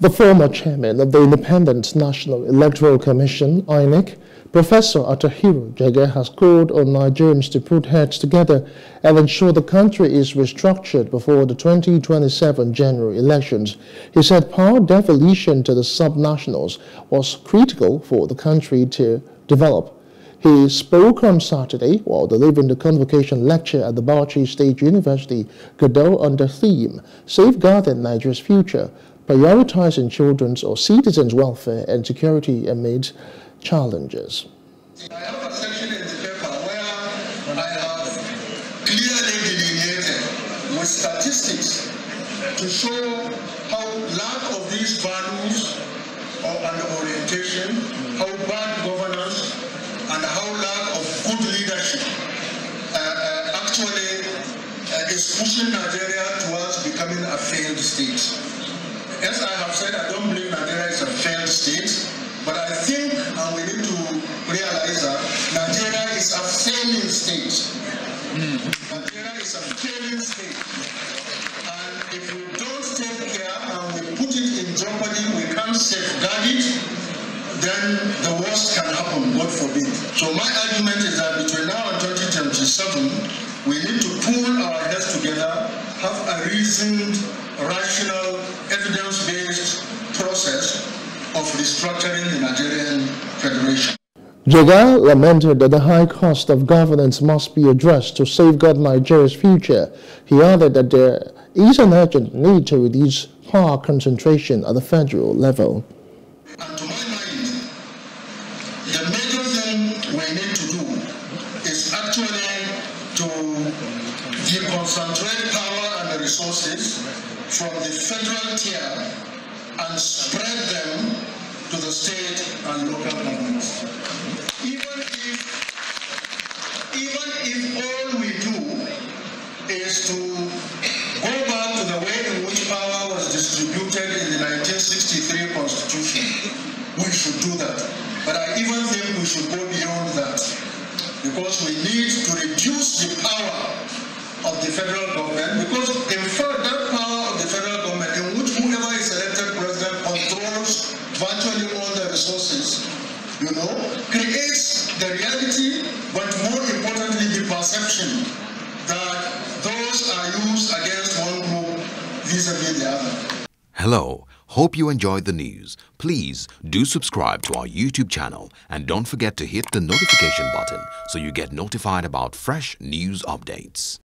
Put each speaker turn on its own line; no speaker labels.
The former chairman of the Independent National Electoral Commission, INEC, Professor Attahiru Jega has called on Nigerians to put heads together and ensure the country is restructured before the 2027 general elections. He said power devolution to the subnationals was critical for the country to develop. He spoke on Saturday while delivering the convocation lecture at the Bauchi State University, Gadau on the theme Safeguarding Nigeria's Future, Prioritizing Children's or Citizens' Welfare and Security Amid Challenges.
I have a section in the where I have clearly delineated with statistics to show how lack of these values and orientation, how bad governance, and how lack of good leadership uh, uh, actually uh, is pushing Nigeria towards becoming a failed state. As I have said, I don't believe Nigeria is a failed state, but I think, and we need to realize that Nigeria is a failing state. Nigeria is a failing state. And if we don't take care and we put it in jeopardy, we can't safeguard it, then the worst can happen, God forbid. So my argument is that between now and 2027, we need to pull our heads together, have a reasoned, rational, restructuring the Nigerian Federation.
Jega lamented that the high cost of governance must be addressed to safeguard Nigeria's future. He added that there is an urgent need to reduce power concentration at the federal level.
And to my mind, the major thing we need to do is actually to deconcentrate power and resources from the federal tier and spread them to the state and local governments. Even if, even if all we do is to go back to the way in which power was distributed in the 1963 Constitution, we should do that. But I even think we should go beyond that because we need to reduce the power of the federal government because in fact that power of the federal government in which whoever is elected president controls virtually all the resources, you know, creates the reality, but more importantly the perception that those are used against one group vis-a-vis the other.
Hello, hope you enjoyed the news. Please do subscribe to our YouTube channel and don't forget to hit the notification button so you get notified about fresh news updates.